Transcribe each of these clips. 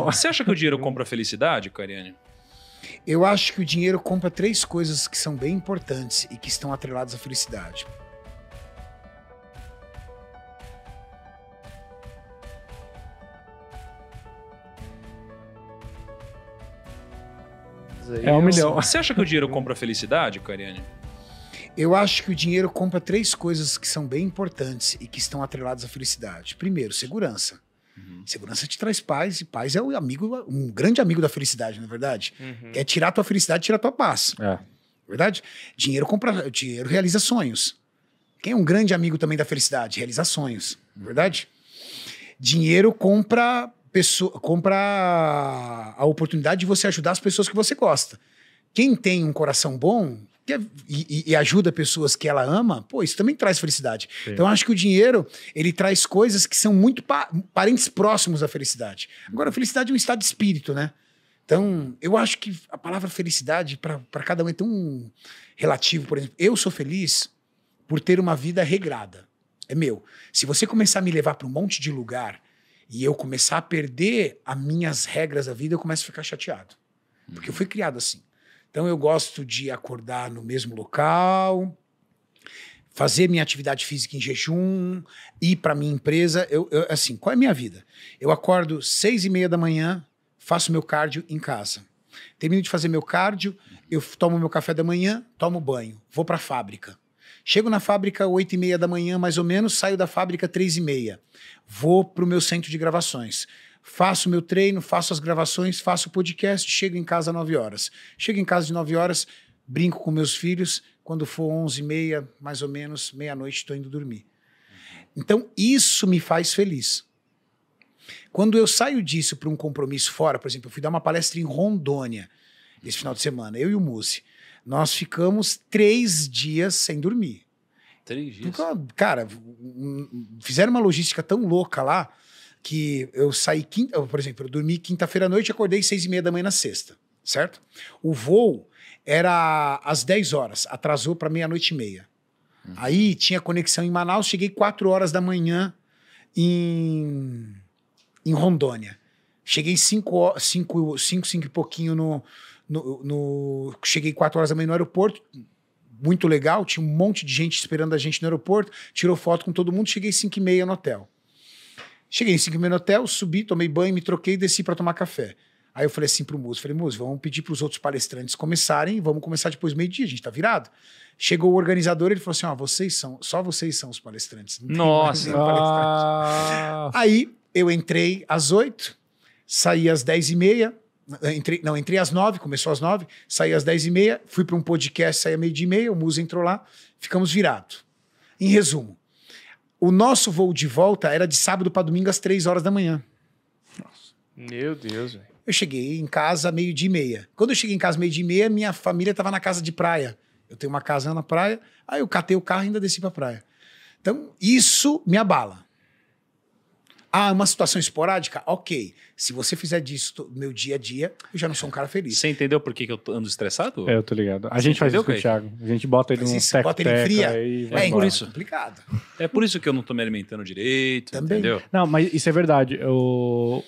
milhão. Você acha que o dinheiro compra felicidade, Cariane? Eu acho que o dinheiro compra três coisas que são bem importantes e que estão atreladas à felicidade. É um milhão. Você acha que o dinheiro compra felicidade, Cariane? Eu acho que o dinheiro compra três coisas que são bem importantes e que estão atreladas à felicidade. Primeiro, segurança. Segurança te traz paz e paz é um amigo, um grande amigo da felicidade, não é verdade? Quer tirar tua felicidade, tira tua paz. É. Verdade? Dinheiro compra, dinheiro realiza sonhos. Quem é um grande amigo também da felicidade? Realiza sonhos, não é verdade? Dinheiro compra pessoa, compra a oportunidade de você ajudar as pessoas que você gosta. Quem tem um coração bom quer- e, e- e ajuda pessoas que ela ama, pô, isso também traz felicidade. Então, eu acho que o dinheiro, ele traz coisas que são muito pa- parentes próximos da felicidade. Agora, a felicidade é um estado de espírito, né? Então, eu acho que a palavra felicidade para cada um é tão relativo. Por exemplo, eu sou feliz por ter uma vida regrada. É meu. Se você começar a me levar para um monte de lugar e eu começar a perder as minhas regras da vida, eu começo a ficar chateado. Porque eu fui criado assim. Então, eu gosto de acordar no mesmo local, fazer minha atividade física em jejum, ir para minha empresa. Eu, eu- assim, qual é a minha vida? Eu acordo seis e meia da manhã, faço meu cardio em casa. Termino de fazer meu cardio, eu tomo meu café da manhã, tomo banho, vou para a fábrica. Chego na fábrica oito e meia da manhã, mais ou menos, saio da fábrica três e meia. Vou para o meu centro de gravações. Faço meu treino, faço as gravações, faço o podcast, chego em casa às 9 horas. Chego em casa de 9 horas, brinco com meus filhos. Quando for 11 e meia, mais ou menos, meia-noite, estou indo dormir. Então, isso me faz feliz. Quando eu saio disso para um compromisso fora, por exemplo, eu fui dar uma palestra em Rondônia esse final de semana, eu e o Musi. Nós ficamos três dias sem dormir. Três dias. Porque, cara, um- fizeram uma logística tão louca lá que eu saí quinta, por exemplo, eu dormi quinta-feira à noite e acordei seis e meia da manhã na sexta, certo? O voo era às 10 horas, atrasou para meia-noite e meia. Aí tinha conexão em Manaus, cheguei quatro horas da manhã em, em Rondônia. Cheguei 5, cinco, cinco, cinco e pouquinho no, no, no- Cheguei 4 horas da manhã no aeroporto. Muito legal, tinha um monte de gente esperando a gente no aeroporto. Tirou foto com todo mundo, cheguei 5 e meia no hotel. Cheguei em 5 e meia no hotel, subi, tomei banho, me troquei e desci para tomar café. Aí eu falei assim pro Muso, falei, Muso, vamos pedir para os outros palestrantes começarem, vamos começar depois do meio-dia, a gente tá virado. Chegou o organizador, ele falou assim, ó, vocês são, só vocês são os palestrantes. Nossa. palestrante. Ah, Aí eu entrei às 8, saí às 10 e meia. Entrei, não, entrei às 9, começou às 9, saí às 10 e meia, fui para um podcast, saí à meio-dia e meia, o Musa entrou lá, ficamos virados. Em resumo, o nosso voo de volta era de sábado para domingo às 3 horas da manhã. Meu Deus, velho. Eu cheguei em casa meio-dia e meia. Quando eu cheguei em casa meio-dia e meia, minha família estava na casa de praia. Eu tenho uma casa na praia, aí eu catei o carro e ainda desci para praia. Então, isso me abala. Ah, uma situação esporádica? Ok. Se você fizer disso no meu dia a dia, eu já não sou um cara feliz. Você entendeu por que, que eu ando estressado? é, eu tô ligado. A gente faz isso com o? Thiago. A gente bota ele Mas num isso, bota ele fria. e É, embora. então, isso. é complicado. É por isso que eu não tô me alimentando direito, Também. entendeu? Não, mas isso é verdade. Eu...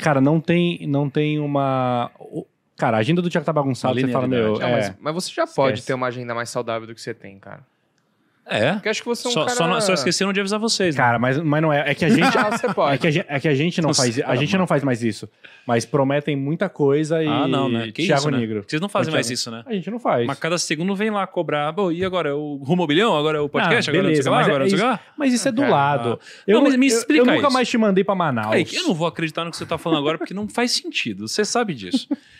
Cara, não tem, não tem uma. Cara, a agenda do Thiago tá bagunçada. Você fala, meu. Não, é, mas, mas você já pode Esquece. ter uma agenda mais saudável do que você tem, cara. É. Porque eu acho que você é um Só, cara... só, não- só esqueceram de avisar vocês. né? Cara, mas, mas não é. É que a gente. Ah, você pode. É que, a gente, é que a gente não Nossa, faz a gente mano. não faz mais isso. Mas prometem muita coisa e Ah, não, né? Que Thiago isso, né? Negro. Vocês não fazem O mais Thiago- isso, né? A gente não faz. Mas cada segundo vem lá cobrar. Pô, e agora? É o rumo bilhão? Agora é o podcast? Ah, agora não sei o que lá? mas, Agora é não sei o que isso, lá? mas isso é do Cara, lado. ah. Eu, Não, mas me eu- explica eu nunca isso. mais te mandei pra Manaus. Kaique, eu não vou acreditar no que você tá falando agora porque não faz sentido. Você sabe disso.